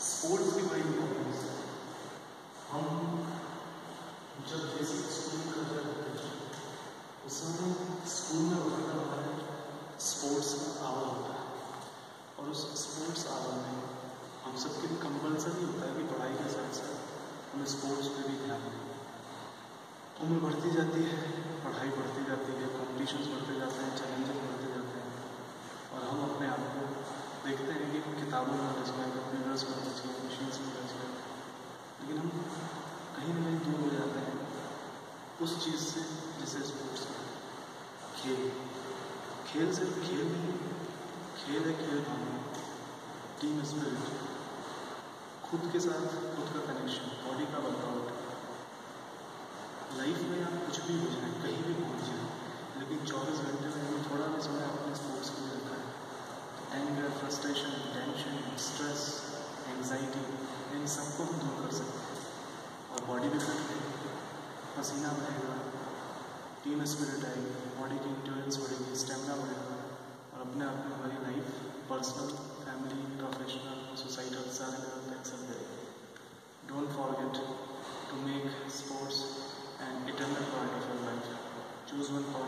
Sports की बड़ी importance है। हम जब जैसे स्कूल में करते हैं, उस समय स्कूल में बताया हमारे स्पोर्ट्स का आवर होता है। और उस स्पोर्ट्स आवर में हम सबके लिए कंपलसरी होता है कि पढ़ाई के साथ साथ हमें स्पोर्ट्स पे भी ध्यान उम्र बढ़ती जाती है, पढ़ाई बढ़ती जाती है कॉम्पिटिशन्स बढ़ते जाते हैं चैलेंजेस बढ़ते जाते हैं और हम अपने आप को देखते हैं कि किताबों में रच गए कंप्यूटर्स में रच गए मशीन्स में रच गए लेकिन हम कहीं ना कहीं दूर हो जाते हैं उस चीज़ से जिसे स्पोर्ट्स खेल खेल सिर्फ़ खेल नहीं खेल है खेल भावना टीम स्पिरिट खुद के साथ खुद का कनेक्शन बॉडी का वर्कआउट लाइफ में आप कुछ भी हो जाए कहीं सबको हम दूर कर सकते हैं। और बॉडी भी फिट रहेगी पसीना बढ़ेगा टीम स्पिरिट आएगी। बॉडी की इंटोरेंस बढ़ेगी स्टेमिना बढ़ेगा। और अपने आप में हमारी life personal family professional societal सारे लेवल पर excel don't forget to make sports and eternal part of your life choose one part.